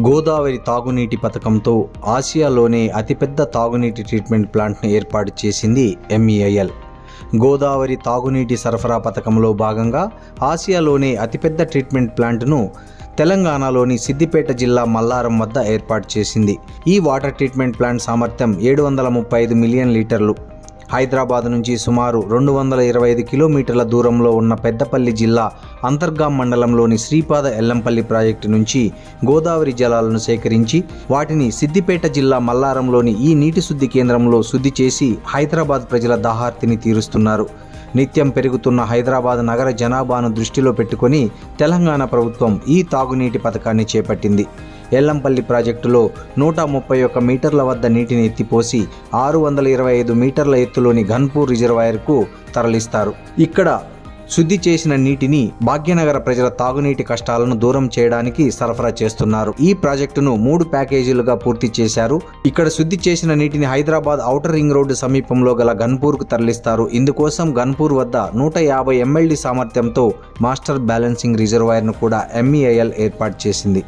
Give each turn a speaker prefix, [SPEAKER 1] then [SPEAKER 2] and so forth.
[SPEAKER 1] గోదావరి తాగునీటి పథకంతో ఆసియాలోనే అతిపెద్ద తాగునీటి ట్రీట్మెంట్ ప్లాంట్ను ఏర్పాటు చేసింది ఎంఈఐఎల్ గోదావరి తాగునీటి సరఫరా పథకంలో భాగంగా ఆసియాలోనే అతిపెద్ద ట్రీట్మెంట్ ప్లాంట్ను తెలంగాణలోని సిద్దిపేట జిల్లా మల్లారం వద్ద ఏర్పాటు చేసింది. ఈ వాటర్ ట్రీట్మెంట్ ప్లాంట్ సామర్థ్యం ఏడు వందల ముప్పై ఐదు మిలియన్ లీటర్లు. హైదరాబాద్ నుంచి సుమారు రెండు వందల ఇరవై ఐదు కిలోమీటర్ల దూరంలో ఉన్న పెద్దపల్లి జిల్లా అంతర్గాం మండలంలోని శ్రీపాద ఎల్లంపల్లి ప్రాజెక్టు నుంచి గోదావరి జలాలను సేకరించి వాటిని సిద్దిపేట జిల్లా మల్లారంలోని ఈ నీటి శుద్ధి కేంద్రంలో శుద్ధి చేసి హైదరాబాద్ ప్రజల దాహార్తిని తీరుస్తున్నారు. నిత్యం పెరుగుతున్న హైదరాబాద్ నగర జనాభాను దృష్టిలో పెట్టుకొని తెలంగాణ ప్రభుత్వం ఈ తాగునీటి పథకాన్ని చేపట్టింది. ఎల్లంపల్లి ప్రాజెక్టులో నూట ముప్పై ఒక్క మీటర్ల వద్ద నీటిని ఎత్తిపోసి ఆరు వందల ఇరవై ఐదు మీటర్ల ఎత్తులోని ఘన్పూర్ రిజర్వాయర్కు తరలిస్తారు. ఇక్కడ శుద్ధి చేసిన నీటిని భాగ్యనగర ప్రజల తాగునీటి కష్టాలను దూరం చేయడానికి సరఫరా చేస్తున్నారు. ఈ ప్రాజెక్టును మూడు ప్యాకేజీలుగా పూర్తి చేశారు. ఇక్కడ శుద్ధి చేసిన నీటిని హైదరాబాద్ ఔటర్ రింగ్ రోడ్డు సమీపంలో గల గన్పూర్కు తరలిస్తారు. ఇందుకోసం గన్పూర్ వద్ద నూట యాభై ఎంఎల్డి సామర్థ్యంతో మాస్టర్ బ్యాలెన్సింగ్ రిజర్వాయర్ను కూడా ఎంఈఐఎల్ ఏర్పాటు చేసింది.